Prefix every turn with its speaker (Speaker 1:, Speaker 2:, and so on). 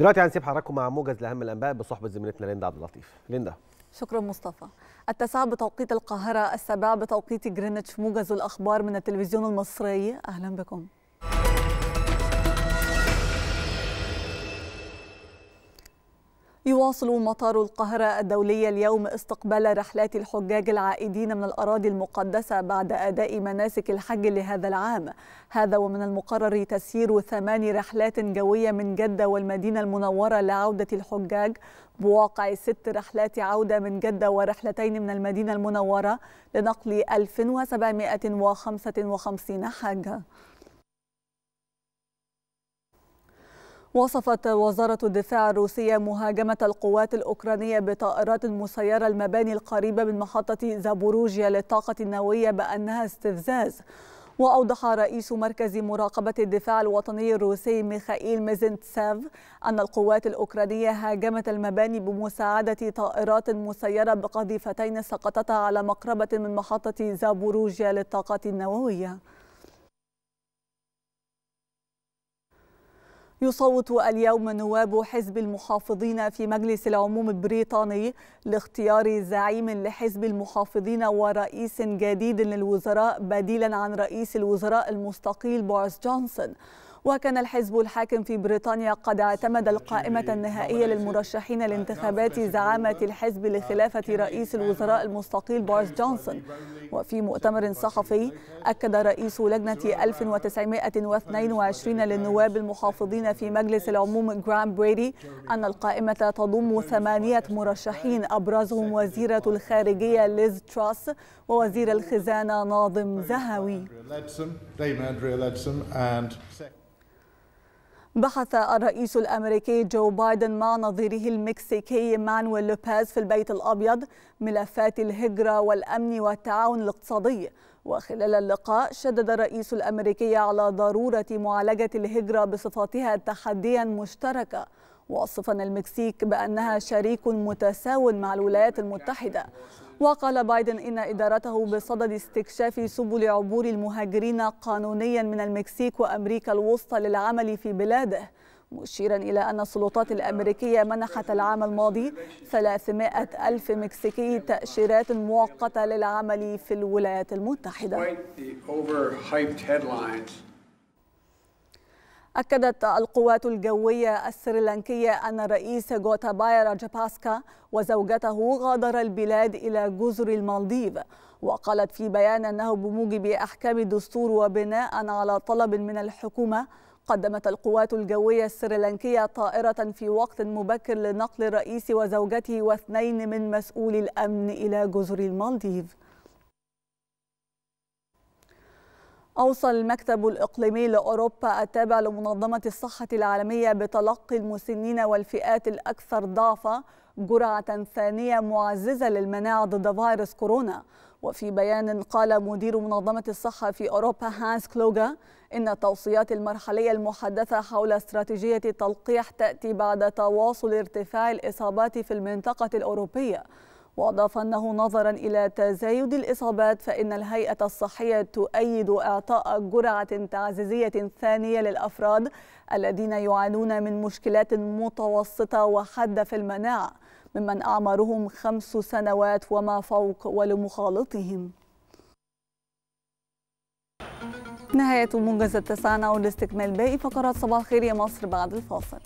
Speaker 1: دلوقتي هنسيب حضراتكم مع موجز لأهم الأنباء بصحبة زميلتنا ليندا عبد اللطيف. ليندا.
Speaker 2: شكرا مصطفى. التاسعة بتوقيت القاهرة السابعة بتوقيت جرينتش موجز الأخبار من التلفزيون المصري. أهلا بكم. يواصل مطار القاهرة الدولي اليوم استقبال رحلات الحجاج العائدين من الأراضي المقدسة بعد أداء مناسك الحج لهذا العام. هذا ومن المقرر تسيير ثمان رحلات جوية من جدة والمدينة المنورة لعودة الحجاج بواقع ست رحلات عودة من جدة ورحلتين من المدينة المنورة لنقل 1755 حاجة. وصفت وزارة الدفاع الروسية مهاجمة القوات الأوكرانية بطائرات مسيرة المباني القريبة من محطة زابوروجيا للطاقة النووية بأنها استفزاز. وأوضح رئيس مركز مراقبة الدفاع الوطني الروسي ميخائيل ميزينتسيف أن القوات الأوكرانية هاجمت المباني بمساعدة طائرات مسيرة بقذيفتين سقطتا على مقربة من محطة زابوروجيا للطاقة النووية. يصوت اليوم نواب حزب المحافظين في مجلس العموم البريطاني لاختيار زعيم لحزب المحافظين ورئيس جديد للوزراء بديلا عن رئيس الوزراء المستقيل بوريس جونسون. وكان الحزب الحاكم في بريطانيا قد اعتمد القائمة النهائية للمرشحين لانتخابات زعامة الحزب لخلافة رئيس الوزراء المستقيل بوريس جونسون. وفي مؤتمر صحفي أكد رئيس لجنة 1922 للنواب المحافظين في مجلس العموم جرام برادي أن القائمة تضم ثمانية مرشحين أبرزهم وزيرة الخارجية ليز تراس ووزير الخزانة ناظم زهاوي بحث الرئيس الأمريكي جو بايدن مع نظيره المكسيكي مانويل لوبيز في البيت الأبيض ملفات الهجرة والأمن والتعاون الاقتصادي. وخلال اللقاء شدد الرئيس الأمريكي على ضرورة معالجة الهجرة بصفتها تحديا مشتركا واصفا المكسيك بأنها شريك متساو مع الولايات المتحدة. وقال بايدن إن إدارته بصدد استكشاف سبل عبور المهاجرين قانونيا من المكسيك وأمريكا الوسطى للعمل في بلاده مشيرا إلى أن السلطات الأمريكية منحت العام الماضي 300 ألف مكسيكي تأشيرات مؤقتة للعمل في الولايات المتحدة. أكدت القوات الجوية السريلانكية أن الرئيس غوتابايا راجاباسكا وزوجته غادر البلاد إلى جزر المالديف وقالت في بيان أنه بموجب أحكام الدستور وبناء على طلب من الحكومة قدمت القوات الجوية السريلانكية طائرة في وقت مبكر لنقل الرئيس وزوجته واثنين من مسؤولي الأمن إلى جزر المالديف. أوصى المكتب الإقليمي لأوروبا التابع لمنظمة الصحة العالمية بتلقي المسنين والفئات الأكثر ضعفا جرعة ثانية معززة للمناعة ضد فيروس كورونا. وفي بيان قال مدير منظمة الصحة في أوروبا هانس كلوغا إن التوصيات المرحلية المحدثة حول استراتيجية التلقيح تأتي بعد تواصل ارتفاع الإصابات في المنطقة الأوروبية. وأضاف أنه نظرا إلى تزايد الإصابات فإن الهيئة الصحية تؤيد إعطاء جرعة تعزيزية ثانية للأفراد الذين يعانون من مشكلات متوسطة وحادة في المناعة ممن أعمارهم خمس سنوات وما فوق ولمخالطهم. نهاية موجز التسعة نعود لاستكمال باقي فقرات صباح الخير يا مصر بعد الفاصل.